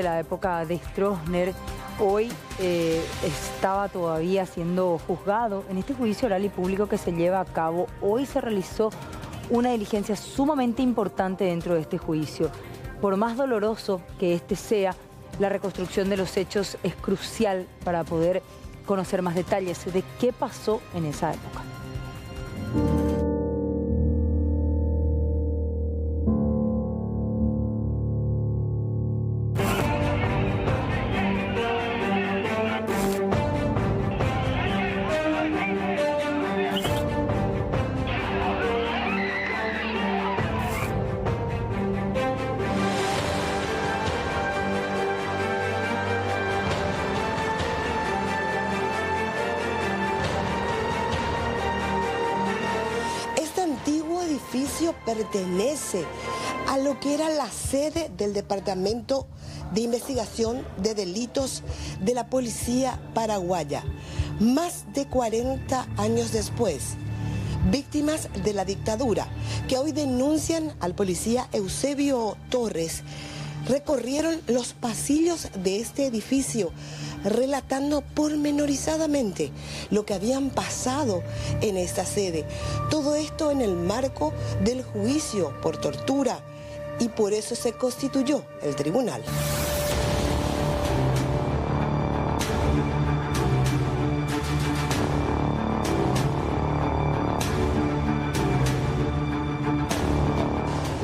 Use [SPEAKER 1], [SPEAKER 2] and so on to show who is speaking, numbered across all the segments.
[SPEAKER 1] De la época de Stroessner, hoy eh, estaba todavía siendo juzgado en este juicio oral y público que se lleva a cabo. Hoy se realizó una diligencia sumamente importante dentro de este juicio. Por más doloroso que este sea, la reconstrucción de los hechos es crucial para poder conocer más detalles de qué pasó en esa época.
[SPEAKER 2] Pertenece a lo que era la sede del Departamento de Investigación de Delitos de la Policía Paraguaya. Más de 40 años después, víctimas de la dictadura, que hoy denuncian al policía Eusebio Torres, recorrieron los pasillos de este edificio relatando pormenorizadamente lo que habían pasado en esta sede. Todo esto en el marco del juicio por tortura y por eso se constituyó el tribunal.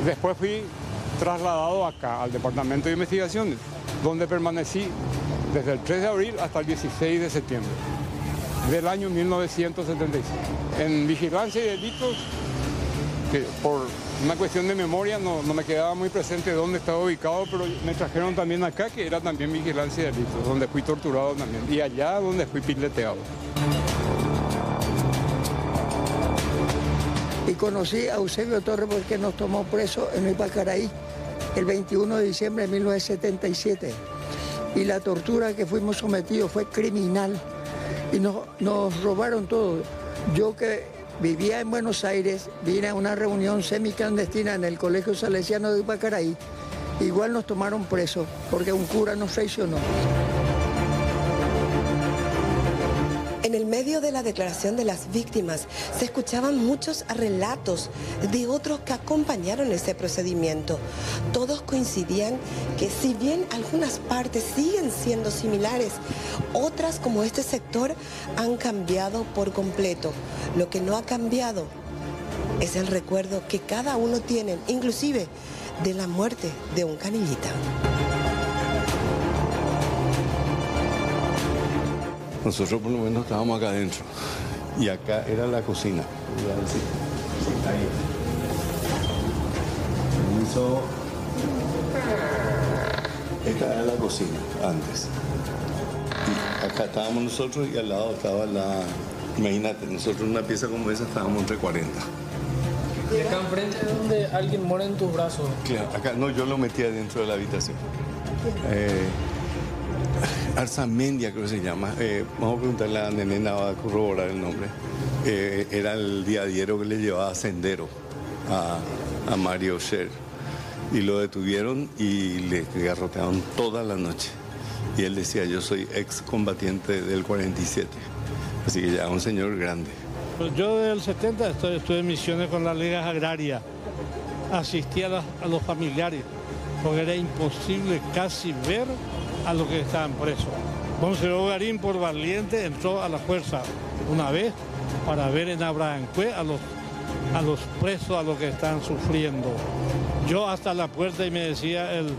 [SPEAKER 3] Después fui trasladado acá al Departamento de Investigaciones, donde permanecí desde el 3 de abril hasta el 16 de septiembre del año 1976. En vigilancia y delitos, que por una cuestión de memoria no, me quedaba muy presente dónde estaba ubicado, pero me trajeron también acá, que era también vigilancia y delitos, donde fui torturado también, y allá donde fui pileteado.
[SPEAKER 4] Y conocí a Eusebio Torres porque nos tomó preso en Ipacaraí el 21 de diciembre de 1977 y la tortura que fuimos sometidos fue criminal y nos, nos robaron todo. Yo que vivía en Buenos Aires, vine a una reunión semiclandestina en el Colegio Salesiano de Ipacaraí, igual nos tomaron presos porque un cura nos traicionó.
[SPEAKER 2] En el medio de la declaración de las víctimas se escuchaban muchos relatos de otros que acompañaron ese procedimiento. Todos coincidían que si bien algunas partes siguen siendo similares, otras como este sector han cambiado por completo. Lo que no ha cambiado es el recuerdo que cada uno tiene, inclusive de la muerte de un canillita.
[SPEAKER 5] Nosotros por lo menos estábamos acá adentro y acá era la cocina. Esta era la cocina antes. acá estábamos nosotros y al lado estaba la... Imagínate, nosotros en una pieza como esa estábamos entre 40.
[SPEAKER 6] ¿Y acá enfrente es donde alguien muere en tus brazos?
[SPEAKER 5] Claro, acá no, yo lo metía dentro de la habitación. Eh, Arzamendia creo que se llama. Eh, vamos a preguntarle a Nenena, va a corroborar el nombre. Eh, era el diario que le llevaba Sendero a, a Mario Sher. Y lo detuvieron y le garrotearon toda la noche. Y él decía, yo soy ex combatiente del 47. Así que ya un señor grande.
[SPEAKER 7] Pues yo del 70 estuve en misiones con las ligas agrarias. Asistí a los familiares, porque era imposible casi ver a los que estaban presos. Monseñor Garín, por valiente, entró a la fuerza una vez para ver en Abrahancue a los, a los presos, a los que están sufriendo. Yo hasta la puerta y me decía, él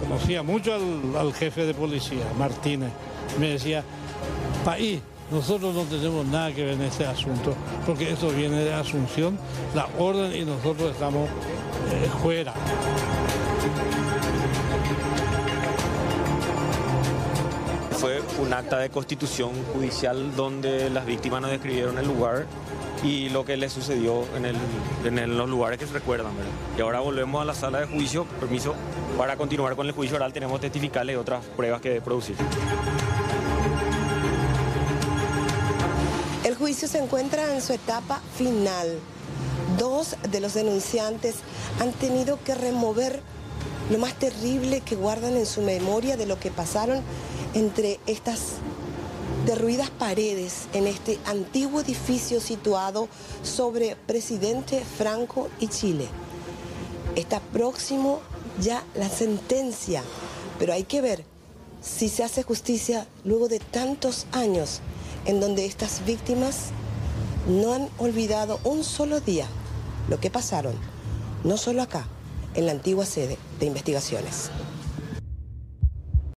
[SPEAKER 7] conocía mucho al, al jefe de policía, Martínez, me decía, país, nosotros no tenemos nada que ver en este asunto, porque esto viene de Asunción, la orden y nosotros estamos eh, fuera.
[SPEAKER 8] Fue un acta de constitución judicial donde las víctimas nos describieron el lugar y lo que les sucedió en, los lugares que se recuerdan. Y ahora volvemos a la sala de juicio, permiso, para continuar con el juicio oral tenemos testificales y otras pruebas que producir.
[SPEAKER 2] El juicio se encuentra en su etapa final. Dos de los denunciantes han tenido que remover lo más terrible que guardan en su memoria de lo que pasaron entre estas derruidas paredes en este antiguo edificio situado sobre Presidente Franco y Chile. Está próximo ya la sentencia, pero hay que ver si se hace justicia luego de tantos años en donde estas víctimas no han olvidado un solo día lo que pasaron, no solo acá, en la antigua sede de investigaciones.